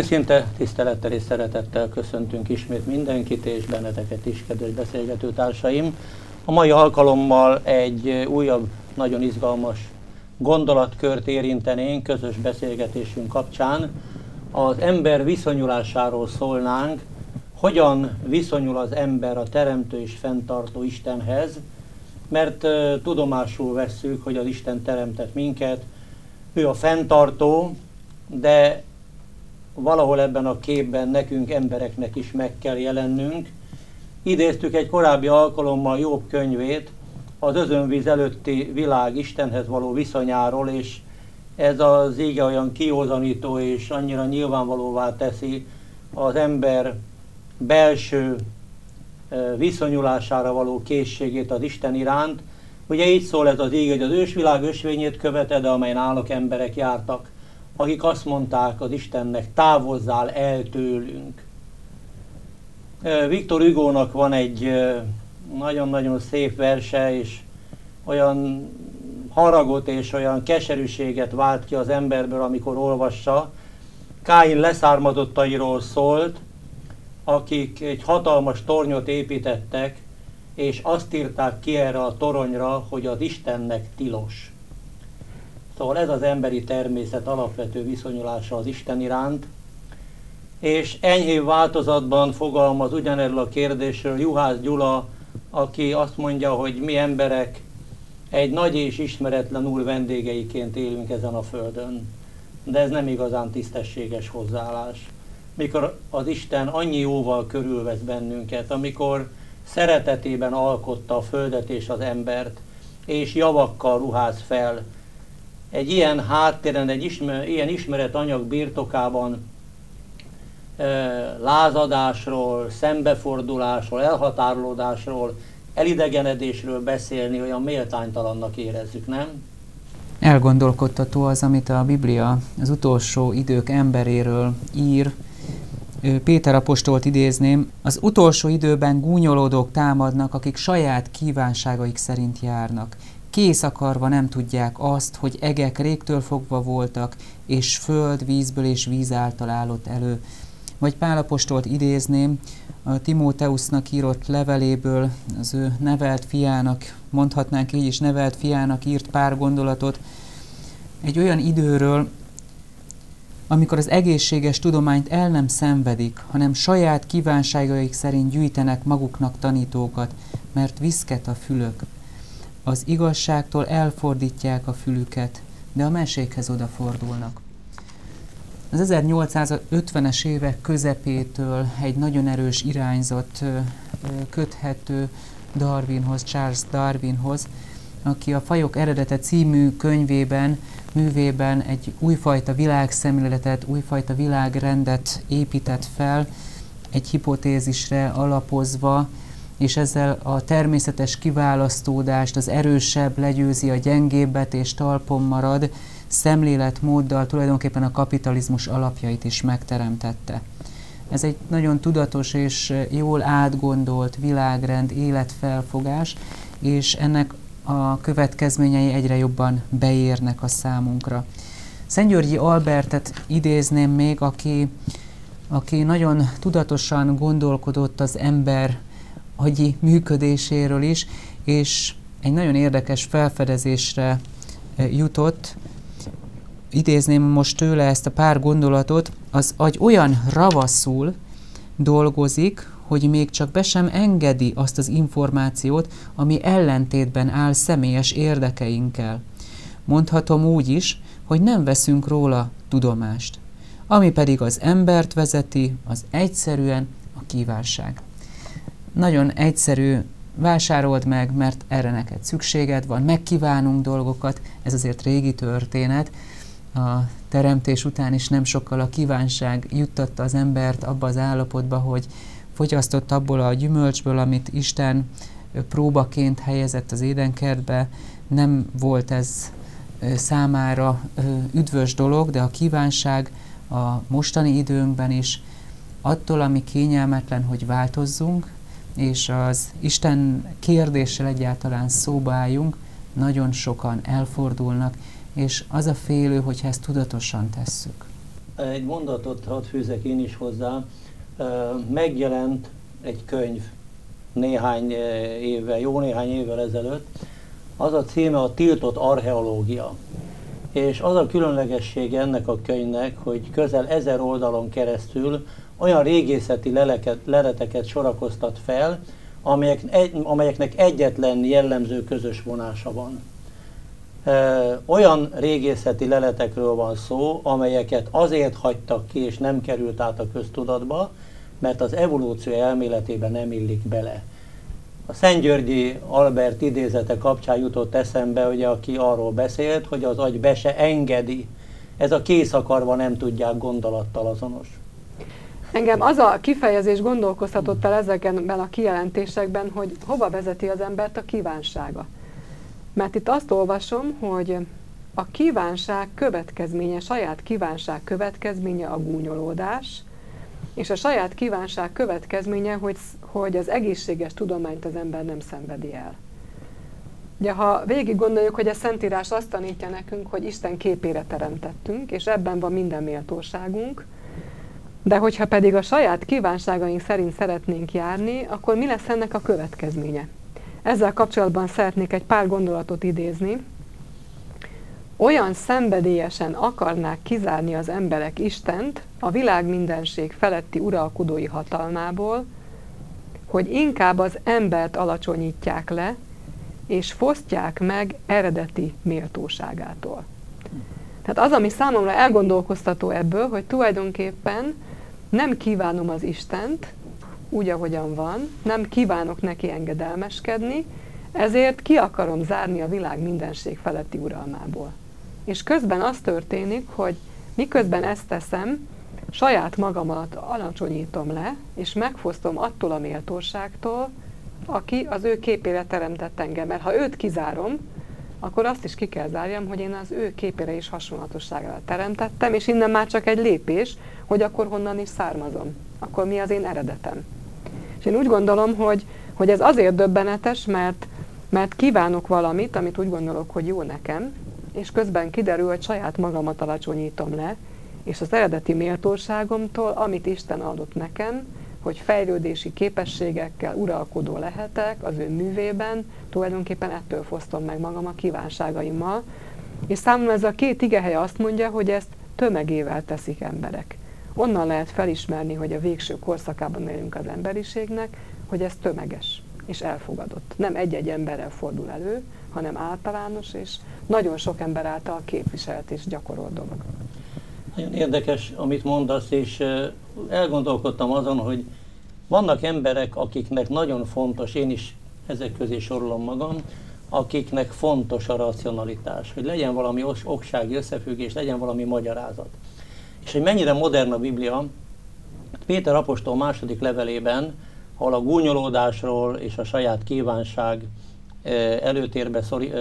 Őszinte tisztelettel és szeretettel köszöntünk ismét mindenkit, és benneteket is, kedves beszélgető társaim. A mai alkalommal egy újabb, nagyon izgalmas gondolatkört érintenénk közös beszélgetésünk kapcsán. Az ember viszonyulásáról szólnánk, hogyan viszonyul az ember a teremtő és fenntartó Istenhez, mert tudomásul vesszük, hogy az Isten teremtett minket, ő a fenntartó, de valahol ebben a képben nekünk embereknek is meg kell jelennünk. Idéztük egy korábbi alkalommal Jobb könyvét, az özönvíz előtti világ Istenhez való viszonyáról, és ez az ége olyan kiózanító és annyira nyilvánvalóvá teszi az ember belső viszonyulására való készségét az Isten iránt. Ugye így szól ez az íg, hogy az ősvilág ösvényét követed, amelyen állok emberek jártak akik azt mondták az Istennek, távozzál el tőlünk. Viktor Hugo-nak van egy nagyon-nagyon szép verse, és olyan haragot és olyan keserűséget vált ki az emberből, amikor olvassa. Káin leszármazottairól szólt, akik egy hatalmas tornyot építettek, és azt írták ki erre a toronyra, hogy az Istennek tilos. Szóval ez az emberi természet alapvető viszonyulása az Isten iránt, és enyhébb változatban fogalmaz ugyanerről a kérdésről Juhász Gyula, aki azt mondja, hogy mi emberek egy nagy és ismeretlen úr vendégeiként élünk ezen a földön. De ez nem igazán tisztességes hozzáállás. Mikor az Isten annyi jóval körülvesz bennünket, amikor szeretetében alkotta a földet és az embert, és javakkal ruház fel, egy ilyen háttéren, egy ismer, ilyen ismeretanyag birtokában lázadásról, szembefordulásról, elhatárolódásról, elidegenedésről beszélni olyan méltánytalannak érezzük, nem? Elgondolkodtató az, amit a Biblia az utolsó idők emberéről ír. Péter apostolt idézném, az utolsó időben gúnyolódók támadnak, akik saját kívánságaik szerint járnak kész akarva nem tudják azt, hogy egek régtől fogva voltak, és föld vízből és víz által állott elő. Vagy Pálapostolt idézném, a Timóteusznak írott leveléből az ő nevelt fiának, mondhatnánk így is nevelt fiának írt pár gondolatot, egy olyan időről, amikor az egészséges tudományt el nem szenvedik, hanem saját kívánságaik szerint gyűjtenek maguknak tanítókat, mert viszket a fülök az igazságtól elfordítják a fülüket, de a mesékhez odafordulnak. Az 1850-es évek közepétől egy nagyon erős irányzat köthető Darwinhoz, Charles Darwinhoz, aki a Fajok eredete című könyvében, művében egy újfajta világszemléletet, újfajta világrendet épített fel, egy hipotézisre alapozva, és ezzel a természetes kiválasztódást, az erősebb legyőzi a gyengébbet és talpon marad, szemléletmóddal tulajdonképpen a kapitalizmus alapjait is megteremtette. Ez egy nagyon tudatos és jól átgondolt világrend, életfelfogás, és ennek a következményei egyre jobban beérnek a számunkra. Szentgyörgyi Albertet idézném még, aki, aki nagyon tudatosan gondolkodott az ember agyi működéséről is, és egy nagyon érdekes felfedezésre eh, jutott, idézném most tőle ezt a pár gondolatot, az agy olyan ravaszul dolgozik, hogy még csak be sem engedi azt az információt, ami ellentétben áll személyes érdekeinkkel. Mondhatom úgy is, hogy nem veszünk róla tudomást. Ami pedig az embert vezeti, az egyszerűen a kívánság nagyon egyszerű, vásárold meg, mert erre neked szükséged van, megkívánunk dolgokat, ez azért régi történet, a teremtés után is nem sokkal a kívánság juttatta az embert abba az állapotba, hogy fogyasztott abból a gyümölcsből, amit Isten próbaként helyezett az édenkertbe, nem volt ez számára üdvös dolog, de a kívánság a mostani időnkben is attól, ami kényelmetlen, hogy változzunk, és az Isten kérdéssel egyáltalán szóba álljunk, nagyon sokan elfordulnak, és az a félő, hogyha ezt tudatosan tesszük. egy mondatot hadd fűzek én is hozzá. Megjelent egy könyv néhány évvel, jó néhány évvel ezelőtt. Az a címe a Tiltott Archeológia. És az a különlegessége ennek a könyvnek, hogy közel ezer oldalon keresztül olyan régészeti leleket, leleteket sorakoztat fel, amelyek, egy, amelyeknek egyetlen jellemző közös vonása van. Olyan régészeti leletekről van szó, amelyeket azért hagytak ki és nem került át a köztudatba, mert az evolúció elméletében nem illik bele. A Szentgyörgyi Albert idézete kapcsán jutott eszembe, hogy aki arról beszélt, hogy az agy be se engedi. Ez a kész akarva nem tudják gondolattal azonos. Engem az a kifejezés gondolkoztatott el ezekben a kijelentésekben, hogy hova vezeti az embert a kívánsága. Mert itt azt olvasom, hogy a kívánság következménye, saját kívánság következménye a gúnyolódás, és a saját kívánság következménye, hogy, hogy az egészséges tudományt az ember nem szenvedi el. Ugye, ha végig gondoljuk, hogy a Szentírás azt tanítja nekünk, hogy Isten képére teremtettünk, és ebben van minden méltóságunk, de hogyha pedig a saját kívánságaink szerint szeretnénk járni, akkor mi lesz ennek a következménye? Ezzel kapcsolatban szeretnék egy pár gondolatot idézni. Olyan szenvedélyesen akarnák kizárni az emberek Istent a világ mindenség feletti uralkodói hatalmából, hogy inkább az embert alacsonyítják le, és fosztják meg eredeti méltóságától. Tehát az, ami számomra elgondolkoztató ebből, hogy tulajdonképpen nem kívánom az Istent, úgy, ahogyan van, nem kívánok neki engedelmeskedni, ezért ki akarom zárni a világ mindenség feletti uralmából. És közben az történik, hogy miközben ezt teszem, saját magamat alacsonyítom le, és megfosztom attól a méltóságtól, aki az ő képére teremtett engem. Mert ha őt kizárom, akkor azt is ki kell zárjam, hogy én az ő képére is hasonlatosságra teremtettem, és innen már csak egy lépés, hogy akkor honnan is származom. Akkor mi az én eredetem. És én úgy gondolom, hogy, hogy ez azért döbbenetes, mert, mert kívánok valamit, amit úgy gondolok, hogy jó nekem, és közben kiderül, hogy saját magamat alacsonyítom le, és az eredeti méltóságomtól, amit Isten adott nekem, hogy fejlődési képességekkel uralkodó lehetek az ő művében, tulajdonképpen ettől fosztom meg magam a kívánságaimmal. És számomra ez a két igehely azt mondja, hogy ezt tömegével teszik emberek. Onnan lehet felismerni, hogy a végső korszakában élünk az emberiségnek, hogy ez tömeges és elfogadott. Nem egy-egy emberrel fordul elő, hanem általános és nagyon sok ember által képviselt és gyakorolt dolog. Nagyon érdekes, amit mondasz, és elgondolkodtam azon, hogy vannak emberek, akiknek nagyon fontos, én is ezek közé sorolom magam, akiknek fontos a racionalitás, hogy legyen valami oksági összefüggés, legyen valami magyarázat. És hogy mennyire modern a Biblia, Péter apostol második levelében, ahol a gúnyolódásról és a saját kívánság előtérbe szori,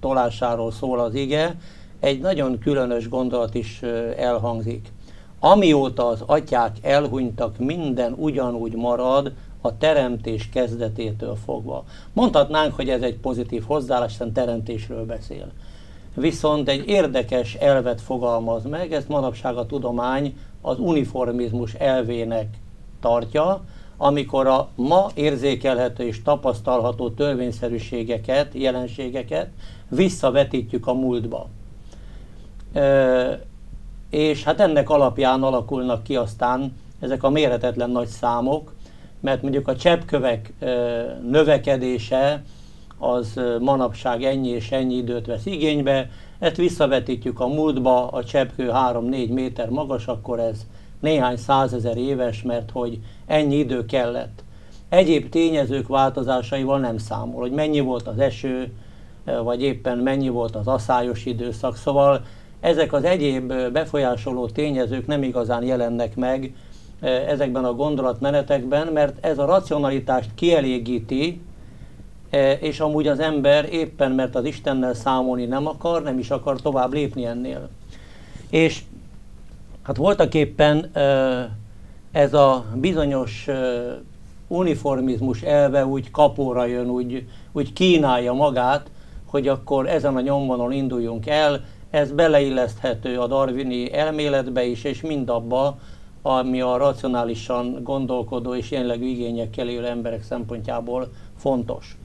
tolásáról szól az ige, egy nagyon különös gondolat is elhangzik. Amióta az atyák elhunytak, minden ugyanúgy marad a teremtés kezdetétől fogva. Mondhatnánk, hogy ez egy pozitív hozzáállás, hiszen teremtésről beszél. Viszont egy érdekes elvet fogalmaz meg, ezt manapság a tudomány az uniformizmus elvének tartja, amikor a ma érzékelhető és tapasztalható törvényszerűségeket, jelenségeket visszavetítjük a múltba és hát ennek alapján alakulnak ki aztán ezek a méretetlen nagy számok, mert mondjuk a cseppkövek növekedése az manapság ennyi és ennyi időt vesz igénybe, ezt visszavetítjük a múltba, a cseppkő 3-4 méter magas, akkor ez néhány százezer éves, mert hogy ennyi idő kellett. Egyéb tényezők változásaival nem számol, hogy mennyi volt az eső, vagy éppen mennyi volt az aszályos időszak, szóval ezek az egyéb befolyásoló tényezők nem igazán jelennek meg ezekben a gondolatmenetekben, mert ez a racionalitást kielégíti, és amúgy az ember éppen mert az Istennel számolni nem akar, nem is akar tovább lépni ennél. És hát voltak éppen ez a bizonyos uniformizmus elve úgy kapóra jön, úgy, úgy kínálja magát, hogy akkor ezen a nyomvonal induljunk el, ez beleilleszthető a darwini elméletbe is, és mindabba, ami a racionálisan gondolkodó és jelenlegű igényekkel élő emberek szempontjából fontos.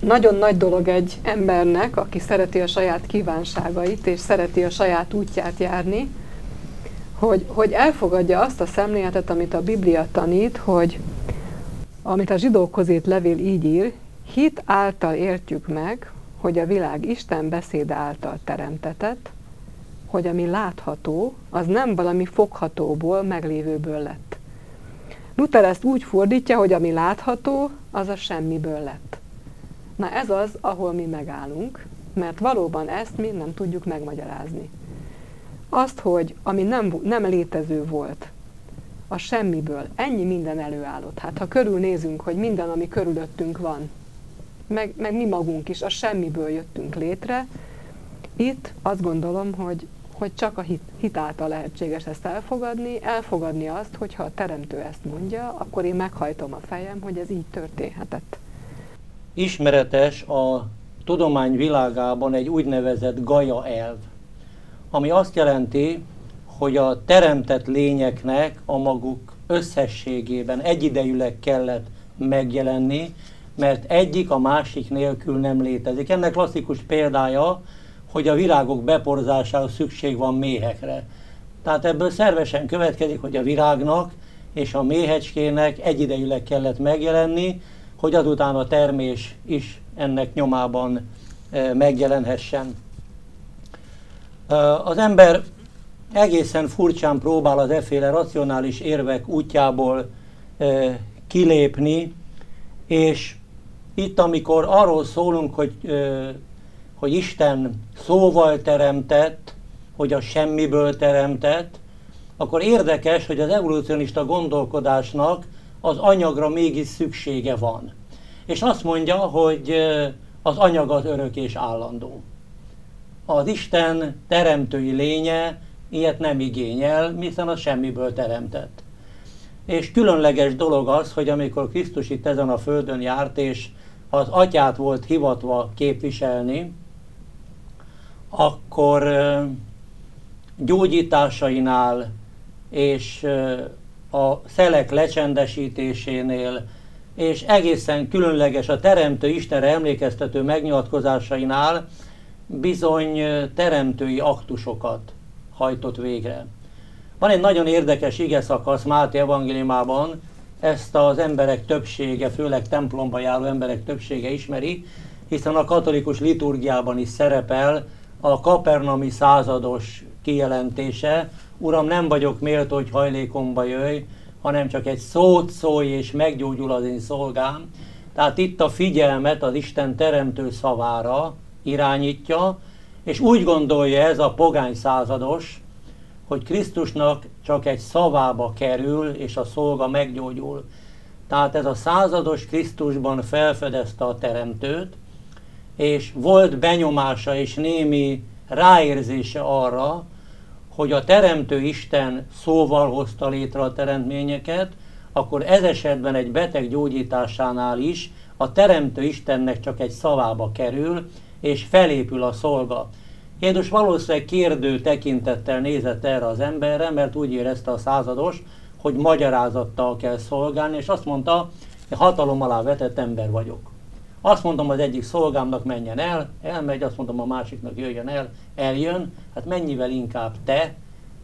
Nagyon nagy dolog egy embernek, aki szereti a saját kívánságait, és szereti a saját útját járni, hogy, hogy elfogadja azt a szemléletet, amit a Biblia tanít, hogy amit a zsidókhoz írt levél így ír, hit által értjük meg, hogy a világ Isten beszéde által teremtetett, hogy ami látható, az nem valami foghatóból, meglévőből lett. Luther ezt úgy fordítja, hogy ami látható, az a semmiből lett. Na ez az, ahol mi megállunk, mert valóban ezt mi nem tudjuk megmagyarázni. Azt, hogy ami nem, nem létező volt, a semmiből ennyi minden előállott. Hát ha körülnézünk, hogy minden, ami körülöttünk van, meg, meg mi magunk is a semmiből jöttünk létre, itt azt gondolom, hogy, hogy csak a hit, hit által lehetséges ezt elfogadni, elfogadni azt, hogyha a teremtő ezt mondja, akkor én meghajtom a fejem, hogy ez így történhetett. Ismeretes a tudomány világában egy úgynevezett Gaia elv, ami azt jelenti, hogy a teremtett lényeknek a maguk összességében egyidejűleg kellett megjelenni, mert egyik a másik nélkül nem létezik. Ennek klasszikus példája, hogy a virágok beporzásához szükség van méhekre. Tehát ebből szervesen következik, hogy a virágnak és a méhecskének egyidejűleg kellett megjelenni, hogy azután a termés is ennek nyomában e, megjelenhessen. E, az ember egészen furcsán próbál az efféle racionális érvek útjából e, kilépni, és itt, amikor arról szólunk, hogy, hogy Isten szóval teremtett, hogy a semmiből teremtett, akkor érdekes, hogy az evolucionista gondolkodásnak az anyagra mégis szüksége van. És azt mondja, hogy az anyag az örök és állandó. Az Isten teremtői lénye ilyet nem igényel, hiszen az semmiből teremtett. És különleges dolog az, hogy amikor Krisztus itt ezen a földön járt, és az atyát volt hivatva képviselni, akkor gyógyításainál és a szelek lecsendesítésénél, és egészen különleges a Teremtő Istenre emlékeztető megnyilatkozásainál bizony teremtői aktusokat hajtott végre. Van egy nagyon érdekes ige szakasz Máté evangéliumában, ezt az emberek többsége, főleg templomba járó emberek többsége ismeri, hiszen a katolikus liturgiában is szerepel a kapernami százados kijelentése, Uram, nem vagyok méltó, hogy hajlékomba jöjj, hanem csak egy szót szólj, és meggyógyul az én szolgám. Tehát itt a figyelmet az Isten teremtő szavára irányítja, és úgy gondolja ez a pogány százados, hogy Krisztusnak csak egy szavába kerül, és a szolga meggyógyul. Tehát ez a százados Krisztusban felfedezte a teremtőt, és volt benyomása és némi ráérzése arra, hogy a teremtő Isten szóval hozta létre a teremtményeket, akkor ez esetben egy beteg gyógyításánál is a teremtő Istennek csak egy szavába kerül, és felépül a szolga. Jézus valószínűleg kérdő tekintettel nézett erre az emberre, mert úgy érezte a százados, hogy magyarázattal kell szolgálni, és azt mondta, hogy hatalom alá vetett ember vagyok. Azt mondom az egyik szolgámnak menjen el, elmegy, azt mondom a másiknak jöjjön el, eljön, hát mennyivel inkább te,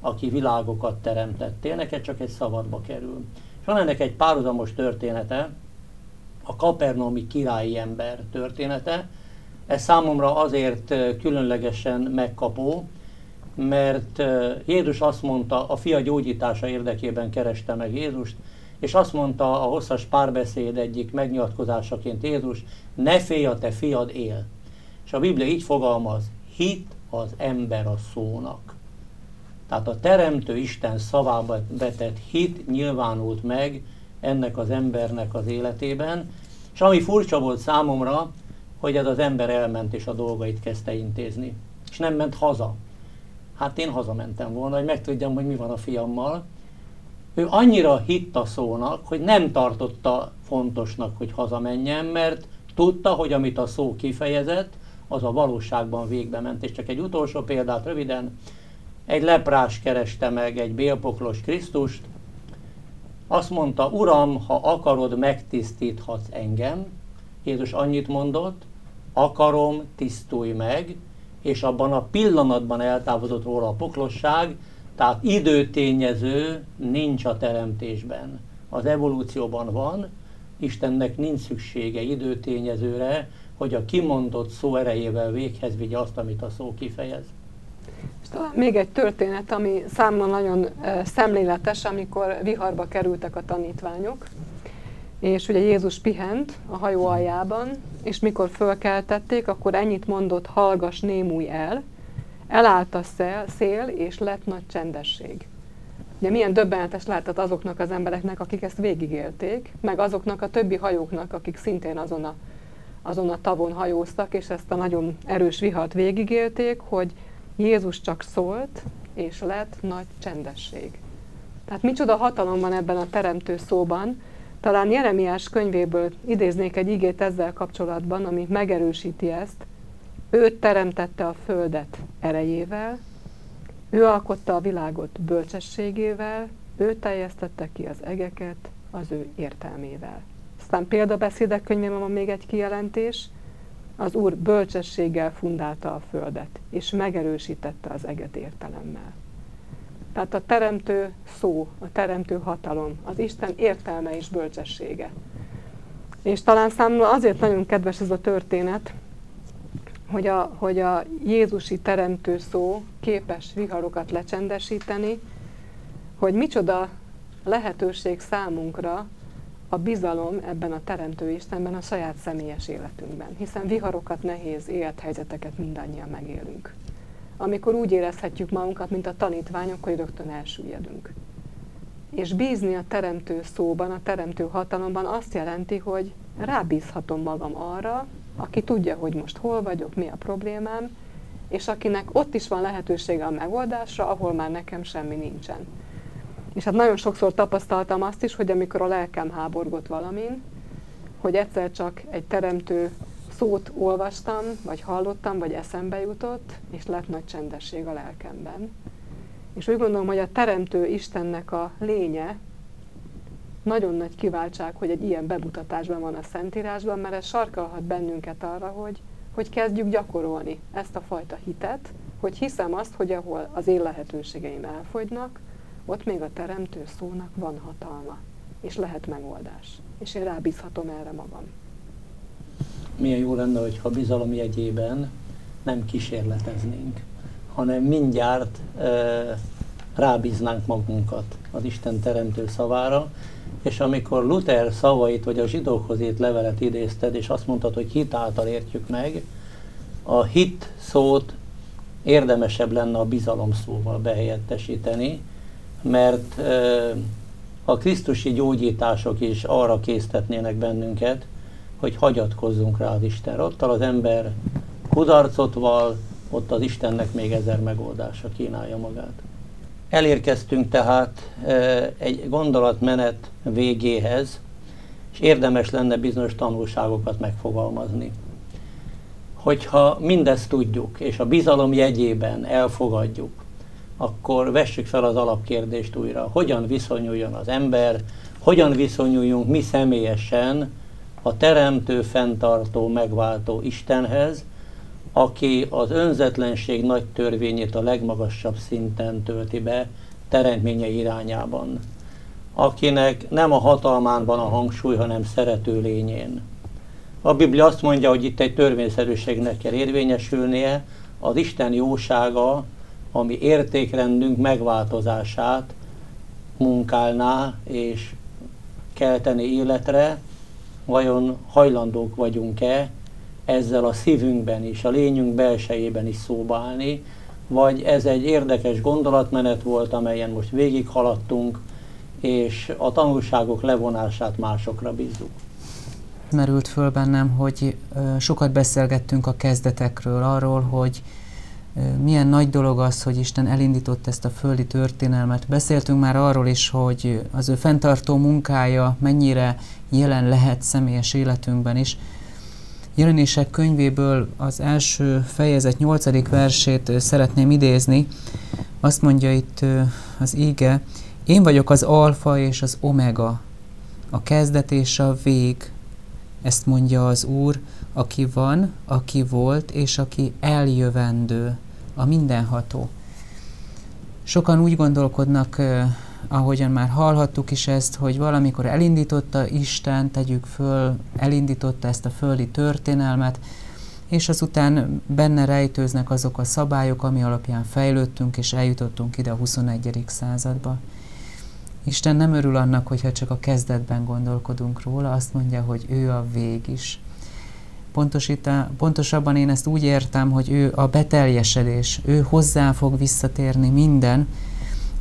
aki világokat teremtettél, neked csak egy szabadba kerül. És van ennek egy párhuzamos története, a kapernaumi királyi ember története, ez számomra azért különlegesen megkapó, mert Jézus azt mondta, a fia gyógyítása érdekében kereste meg Jézust, és azt mondta a hosszas párbeszéd egyik megnyilatkozásaként Jézus, ne félj, a te fiad él. És a Biblia így fogalmaz, hit az ember a szónak. Tehát a Teremtő Isten szavába vetett hit nyilvánult meg ennek az embernek az életében, és ami furcsa volt számomra, hogy ez az ember elment és a dolgait kezdte intézni. És nem ment haza. Hát én hazamentem volna, hogy megtudjam, hogy mi van a fiammal. Ő annyira hitt a szónak, hogy nem tartotta fontosnak, hogy hazamenjen, mert tudta, hogy amit a szó kifejezett, az a valóságban végbe ment. És csak egy utolsó példát röviden, egy leprás kereste meg egy bélpoklos Krisztust, azt mondta, Uram, ha akarod, megtisztíthatsz engem. Jézus annyit mondott, akarom, tisztulj meg, és abban a pillanatban eltávozott róla a poklosság, tehát időtényező nincs a teremtésben. Az evolúcióban van, Istennek nincs szüksége időtényezőre, hogy a kimondott szó erejével véghez vigye azt, amit a szó kifejez. És talán még egy történet, ami számomra nagyon szemléletes, amikor viharba kerültek a tanítványok, és ugye Jézus pihent a hajó aljában, és mikor fölkeltették, akkor ennyit mondott, hallgas, némúj el, elállt a szél, és lett nagy csendesség. Ugye milyen döbbenetes lehetett azoknak az embereknek, akik ezt végigélték, meg azoknak a többi hajóknak, akik szintén azon a, azon a tavon hajóztak, és ezt a nagyon erős vihart végigélték, hogy Jézus csak szólt, és lett nagy csendesség. Tehát micsoda hatalom van ebben a teremtő szóban. Talán Jeremiás könyvéből idéznék egy igét ezzel kapcsolatban, ami megerősíti ezt. Ő teremtette a földet erejével, ő alkotta a világot bölcsességével, ő teljesztette ki az egeket az ő értelmével. Aztán példabeszédek könyvében van még egy kijelentés, az Úr bölcsességgel fundálta a földet, és megerősítette az eget értelemmel. Tehát a teremtő szó, a teremtő hatalom, az Isten értelme és bölcsessége. És talán számomra azért nagyon kedves ez a történet, hogy a, hogy a Jézusi teremtő szó képes viharokat lecsendesíteni, hogy micsoda lehetőség számunkra a bizalom ebben a Teremtő Istenben a saját személyes életünkben, hiszen viharokat, nehéz élethelyzeteket mindannyian megélünk. Amikor úgy érezhetjük magunkat, mint a tanítványok, hogy rögtön elsüllyedünk. És bízni a teremtő szóban, a teremtő hatalomban azt jelenti, hogy rábízhatom magam arra, aki tudja, hogy most hol vagyok, mi a problémám, és akinek ott is van lehetősége a megoldásra, ahol már nekem semmi nincsen. És hát nagyon sokszor tapasztaltam azt is, hogy amikor a lelkem háborgott valamin, hogy egyszer csak egy teremtő szót olvastam, vagy hallottam, vagy eszembe jutott, és lett nagy csendesség a lelkemben. És úgy gondolom, hogy a teremtő Istennek a lénye nagyon nagy kiváltság, hogy egy ilyen bemutatásban van a Szentírásban, mert ez sarkalhat bennünket arra, hogy, hogy kezdjük gyakorolni ezt a fajta hitet, hogy hiszem azt, hogy ahol az én lehetőségeim elfogynak, ott még a teremtő szónak van hatalma, és lehet megoldás. És én rábízhatom erre magam. Milyen jó lenne, hogyha bizalom jegyében nem kísérleteznénk, hanem mindjárt e, rábíznánk magunkat az Isten teremtő szavára, és amikor Luther szavait, vagy a zsidókhoz írt levelet idézted, és azt mondtad, hogy hit által értjük meg, a hit szót érdemesebb lenne a bizalom szóval behelyettesíteni, mert a krisztusi gyógyítások is arra késztetnének bennünket, hogy hagyatkozzunk rá az Istenre. Ott az ember kudarcot val, ott az Istennek még ezer megoldása kínálja magát. Elérkeztünk tehát egy gondolatmenet végéhez, és érdemes lenne bizonyos tanulságokat megfogalmazni. Hogyha mindezt tudjuk, és a bizalom jegyében elfogadjuk, akkor vessük fel az alapkérdést újra. Hogyan viszonyuljon az ember, hogyan viszonyuljunk mi személyesen a teremtő, fenntartó, megváltó Istenhez, aki az önzetlenség nagy törvényét a legmagasabb szinten tölti be teremtménye irányában, akinek nem a hatalmán van a hangsúly, hanem szerető lényén. A Biblia azt mondja, hogy itt egy törvényszerűségnek kell érvényesülnie, az Isten jósága, ami értékrendünk megváltozását munkálná és kelteni életre, vajon hajlandók vagyunk-e ezzel a szívünkben is, a lényünk belsejében is szóba állni, vagy ez egy érdekes gondolatmenet volt, amelyen most végighaladtunk, és a tanulságok levonását másokra bízzuk. Merült föl bennem, hogy sokat beszélgettünk a kezdetekről, arról, hogy milyen nagy dolog az, hogy Isten elindított ezt a földi történelmet. Beszéltünk már arról is, hogy az ő fenntartó munkája mennyire jelen lehet személyes életünkben is. Jelenések könyvéből az első fejezet nyolcadik versét szeretném idézni. Azt mondja itt az íge, én vagyok az alfa és az omega, a kezdet és a vég. Ezt mondja az Úr, aki van, aki volt, és aki eljövendő, a mindenható. Sokan úgy gondolkodnak, ahogyan már hallhattuk is ezt, hogy valamikor elindította Isten, tegyük föl, elindította ezt a földi történelmet, és azután benne rejtőznek azok a szabályok, ami alapján fejlődtünk, és eljutottunk ide a 21. századba. Isten nem örül annak, hogyha csak a kezdetben gondolkodunk róla, azt mondja, hogy ő a vég is. Pontosítá, pontosabban én ezt úgy értem, hogy ő a beteljesedés, ő hozzá fog visszatérni minden,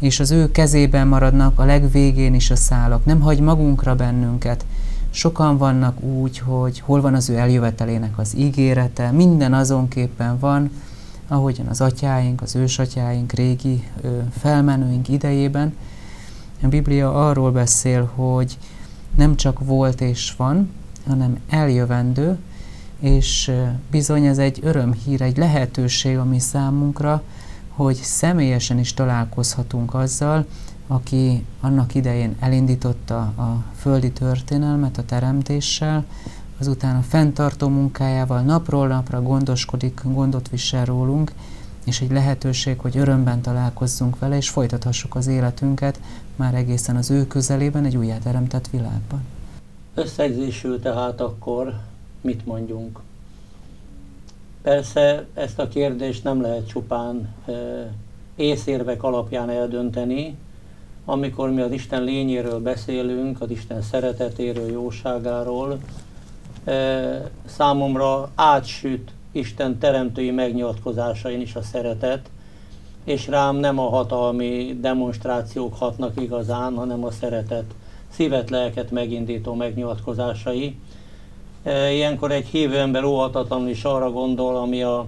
és az ő kezében maradnak a legvégén is a szálak. Nem hagy magunkra bennünket. Sokan vannak úgy, hogy hol van az ő eljövetelének az ígérete, minden azonképpen van, ahogyan az atyáink, az ősatyáink, régi ö, felmenőink idejében. A Biblia arról beszél, hogy nem csak volt és van, hanem eljövendő, és bizony ez egy örömhír, egy lehetőség ami számunkra, hogy személyesen is találkozhatunk azzal, aki annak idején elindította a földi történelmet a teremtéssel, azután a fenntartó munkájával napról napra gondoskodik, gondot visel rólunk, és egy lehetőség, hogy örömben találkozzunk vele, és folytathassuk az életünket már egészen az ő közelében, egy újjáteremtett világban. Összegzésül tehát akkor mit mondjunk? Persze ezt a kérdést nem lehet csupán észérvek alapján eldönteni, amikor mi az Isten lényéről beszélünk, az Isten szeretetéről, jóságáról, számomra átsüt Isten teremtői megnyilatkozásain is a szeretet, és rám nem a hatalmi demonstrációk hatnak igazán, hanem a szeretet, szívet, lelket megindító megnyilatkozásai. Ilyenkor egy hívő ember óhatatlanul is arra gondol, ami a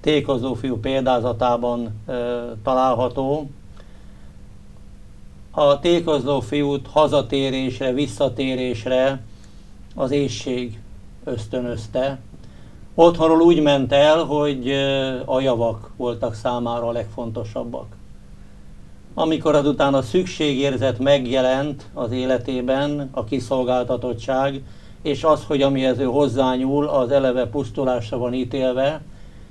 tékozó fiú példázatában található. A tékozó fiút hazatérésre, visszatérésre az ésség ösztönözte. Otthonról úgy ment el, hogy a javak voltak számára a legfontosabbak. Amikor azután a szükségérzet megjelent az életében, a kiszolgáltatottság, és az, hogy amihez ő hozzányúl, az eleve pusztulásra van ítélve,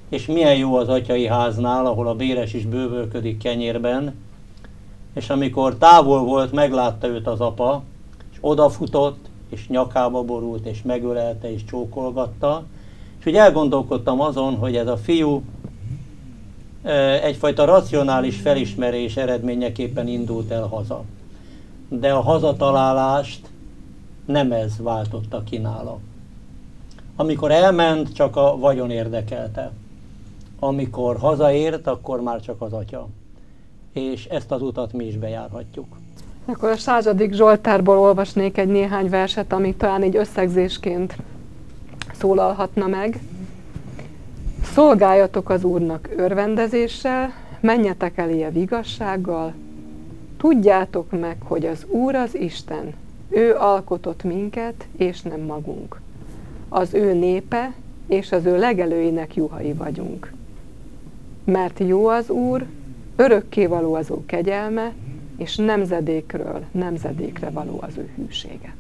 és milyen jó az atyai háznál, ahol a béres is bővölködik kenyérben, és amikor távol volt, meglátta őt az apa, és odafutott, és nyakába borult, és megölelte, és csókolgatta, és úgy elgondolkodtam azon, hogy ez a fiú egyfajta racionális felismerés eredményeképpen indult el haza. De a hazatalálást nem ez váltotta ki nála. Amikor elment, csak a vagyon érdekelte. Amikor hazaért, akkor már csak az atya. És ezt az utat mi is bejárhatjuk. Akkor a századik Zsoltárból olvasnék egy néhány verset, ami talán egy összegzésként szólalhatna meg. Szolgáljatok az Úrnak örvendezéssel, menjetek eléje vigassággal, tudjátok meg, hogy az Úr az Isten, ő alkotott minket, és nem magunk. Az ő népe, és az ő legelőinek juhai vagyunk. Mert jó az Úr, örökkévaló az ő kegyelme, és nemzedékről nemzedékre való az ő hűsége.